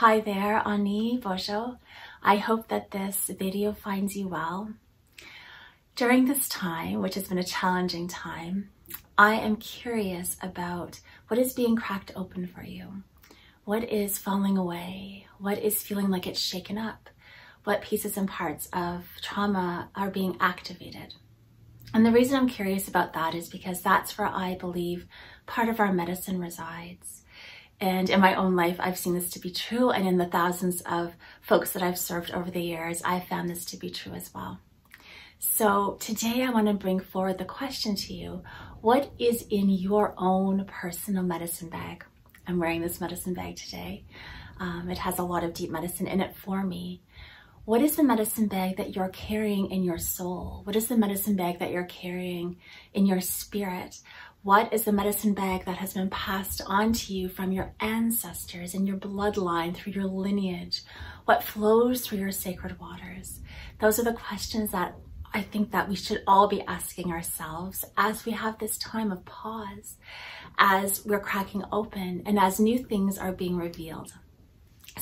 Hi there, Ani Bojo. I hope that this video finds you well. During this time, which has been a challenging time, I am curious about what is being cracked open for you. What is falling away? What is feeling like it's shaken up? What pieces and parts of trauma are being activated? And the reason I'm curious about that is because that's where I believe part of our medicine resides. And in my own life, I've seen this to be true. And in the thousands of folks that I've served over the years, I've found this to be true as well. So today I want to bring forward the question to you. What is in your own personal medicine bag? I'm wearing this medicine bag today. Um, it has a lot of deep medicine in it for me. What is the medicine bag that you're carrying in your soul? What is the medicine bag that you're carrying in your spirit? What is the medicine bag that has been passed on to you from your ancestors and your bloodline through your lineage? What flows through your sacred waters? Those are the questions that I think that we should all be asking ourselves as we have this time of pause, as we're cracking open and as new things are being revealed.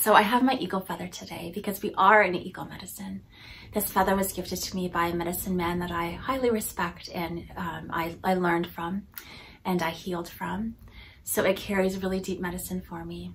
So I have my eagle feather today because we are in eagle medicine. This feather was gifted to me by a medicine man that I highly respect and um, I, I learned from and I healed from. So it carries really deep medicine for me.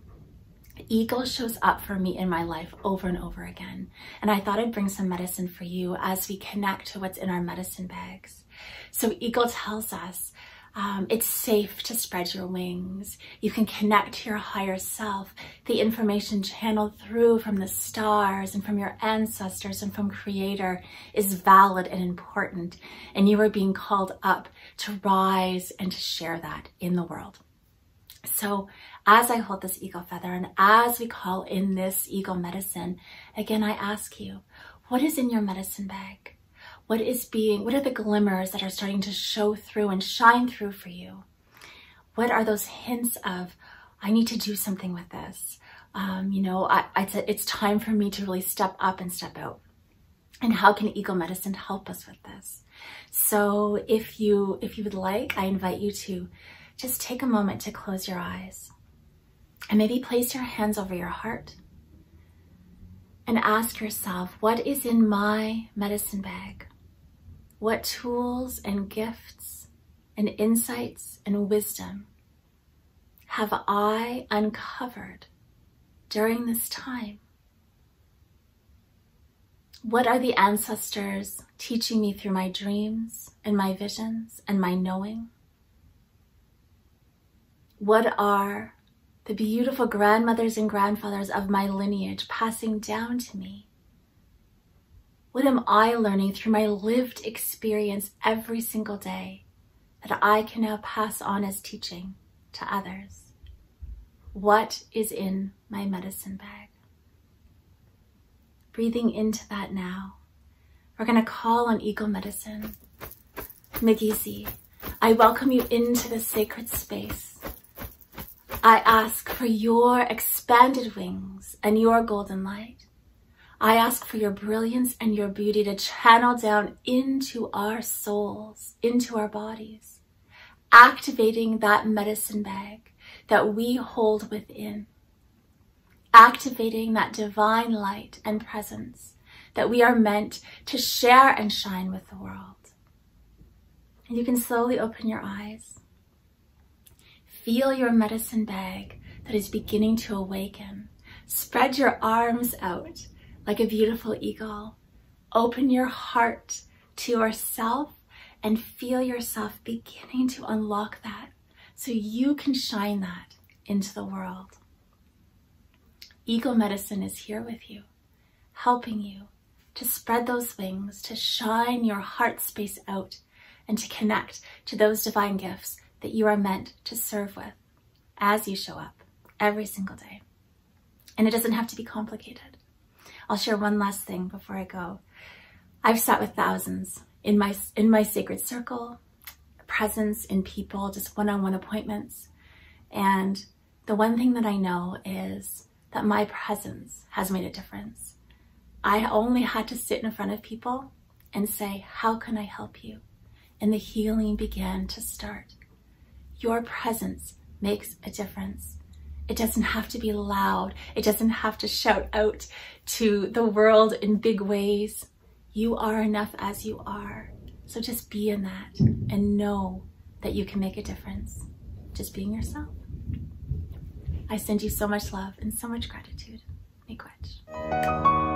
Eagle shows up for me in my life over and over again. And I thought I'd bring some medicine for you as we connect to what's in our medicine bags. So Eagle tells us um, it's safe to spread your wings. You can connect to your higher self. The information channeled through from the stars and from your ancestors and from creator is valid and important. And you are being called up to rise and to share that in the world. So as I hold this eagle feather and as we call in this eagle medicine, again, I ask you, what is in your medicine bag? What is being, what are the glimmers that are starting to show through and shine through for you? What are those hints of, I need to do something with this? Um, you know, I, I, it's time for me to really step up and step out. And how can Eagle Medicine help us with this? So if you, if you would like, I invite you to just take a moment to close your eyes and maybe place your hands over your heart and ask yourself, what is in my medicine bag? What tools and gifts and insights and wisdom have I uncovered during this time? What are the ancestors teaching me through my dreams and my visions and my knowing? What are the beautiful grandmothers and grandfathers of my lineage passing down to me? What am I learning through my lived experience every single day that I can now pass on as teaching to others? What is in my medicine bag? Breathing into that now. We're going to call on Eagle Medicine. Migizi, I welcome you into the sacred space. I ask for your expanded wings and your golden light. I ask for your brilliance and your beauty to channel down into our souls, into our bodies, activating that medicine bag that we hold within, activating that divine light and presence that we are meant to share and shine with the world. And you can slowly open your eyes Feel your medicine bag that is beginning to awaken. Spread your arms out like a beautiful eagle. Open your heart to yourself and feel yourself beginning to unlock that so you can shine that into the world. Eagle Medicine is here with you, helping you to spread those wings, to shine your heart space out, and to connect to those divine gifts that you are meant to serve with as you show up every single day. And it doesn't have to be complicated. I'll share one last thing before I go. I've sat with thousands in my, in my sacred circle, presence in people, just one-on-one -on -one appointments. And the one thing that I know is that my presence has made a difference. I only had to sit in front of people and say, how can I help you? And the healing began to start. Your presence makes a difference. It doesn't have to be loud. It doesn't have to shout out to the world in big ways. You are enough as you are. So just be in that and know that you can make a difference just being yourself. I send you so much love and so much gratitude. Miigwech.